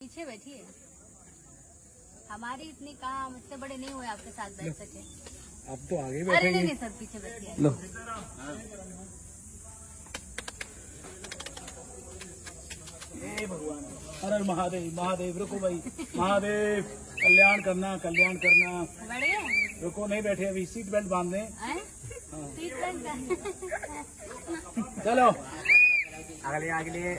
पीछे बैठिए हमारी इतनी कहा मुझसे बड़े नहीं हुए आपके साथ बैठ सके। अब तो आगे अरे नहीं नहीं सर पीछे बैठिए लो। भगवान हर हर महादेव महादेव रुको भाई। महादेव कल्याण करना कल्याण करना। बड़े रुको नहीं बैठे अभी सीट बेल्ट बाँध दें सीट बेल्ट चलो। अगले अगले।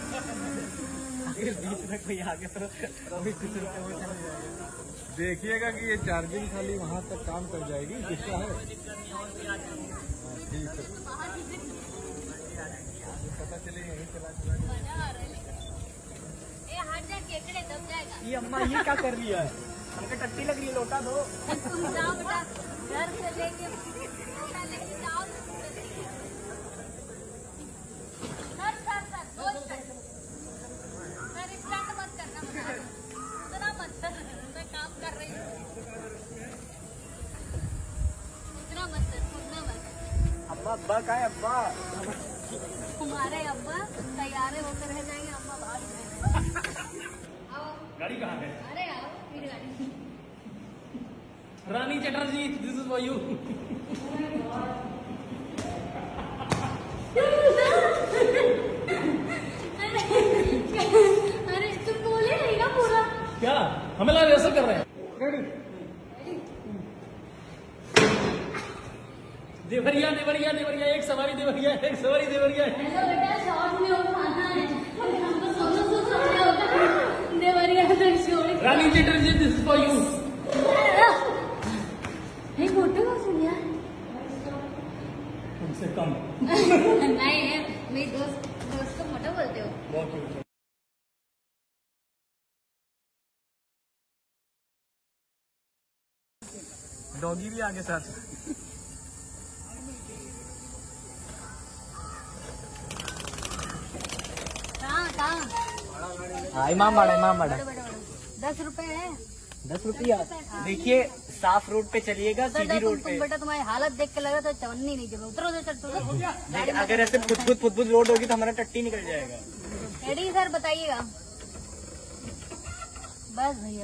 वगैरह बीच में कोई आ गया तो अभी कुछ देखिएगा कि ये चार्जिंग खाली वहाँ तक काम कर जाएगी किसका है। ठीक है। पता चले यही चला चला ये अम्मा ये क्या कर रही है? हमको टट्टी लग रही है लोटा दो तुम जाओ बेटा घर से लेके बेटा लेके जाओ सर सर सर दो स्टंट सर स्टंट मत करना बता इतना मत सर मैं काम कर रही हूँ इतना मत सर इतना मत अम्मा अब्बा का है अब्बा? हमारे अब्बा तैयार होकर रह जाएँगे अम्मा आओ गाड़ी कहाँ है? अरे आओ फिर गाड़ी। Rani Chatterjee this is for you अरे तुम बोले नहीं ना पूरा। क्या? हमें लगा रिहर्सल कर रहे हैं। देवरिया देवरिया देवरिया एक सवारी देवरिया एक सवारी देवरिया। हेलो बेटा शॉर्ट में वो है। हमको सोलो सो समझ होगा देवरिया तक शोर Rani Chatterjee this is for you नहीं फ़ोटो का सुन यार उनसे कम। नहीं है। मेरी दोस्त दोस्त को मोटा बोलते हो? बहुत डॉगी भी आगे साथ कहाँ कहाँ हाँ इमाम बाड़ा इमाम बाड़ा दस रुपए है। दस रुपया? देखिए साफ़ रोड पे चलिएगा सीधी रोड पे। बेटा तुम्हारी हालत देख के लगा तो चवन्नी नहीं जब उतरो उधर देखिए अगर ऐसे फुट फुट रोड होगी तो हमारा टट्टी निकल जाएगा। सर बताइएगा। बस भैया।